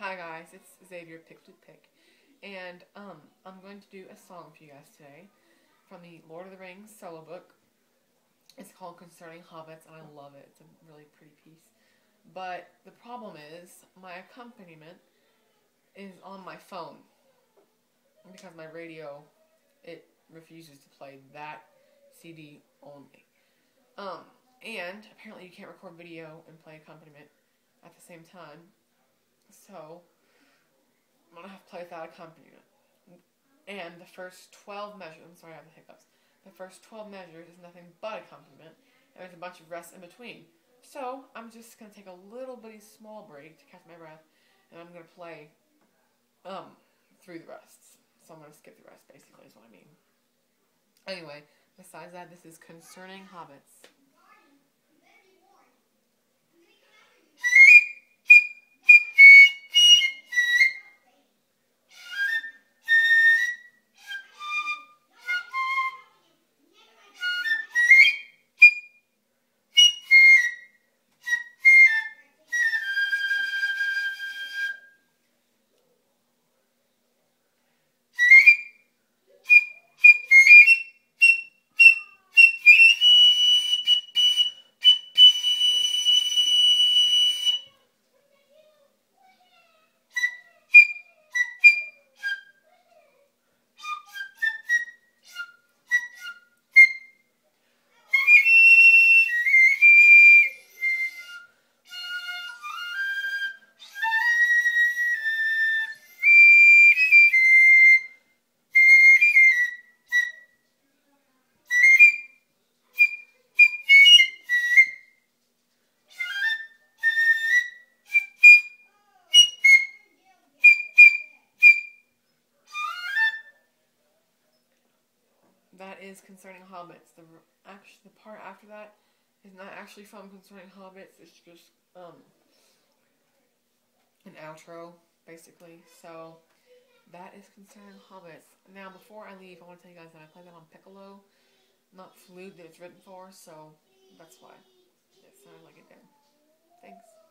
Hi guys, it's Zavier Pick Flute Pick, and um, I'm going to do a song for you guys today from the Lord of the Rings solo book. It's called Concerning Hobbits, and I love it. It's a really pretty piece. But the problem is, my accompaniment is on my phone because my radio it refuses to play that CD only. Um, and apparently you can't record video and play accompaniment at the same time. So I'm gonna have to play without a accompaniment. And the first 12 measures, I'm sorry I have the hiccups. The first 12 measures is nothing but accompaniment, and there's a bunch of rests in between. So I'm just gonna take a little bitty small break to catch my breath, and I'm gonna play um through the rests. So I'm gonna skip the rest basically is what I mean. Anyway, besides that, this is concerning hobbits. That is concerning hobbits. The actually the part after that is not actually from concerning hobbits. It's just um an outro basically. So that is concerning hobbits. Now before I leave, I want to tell you guys that I play that on piccolo, not flute that it's written for. So that's why it sounded like it did. Thanks.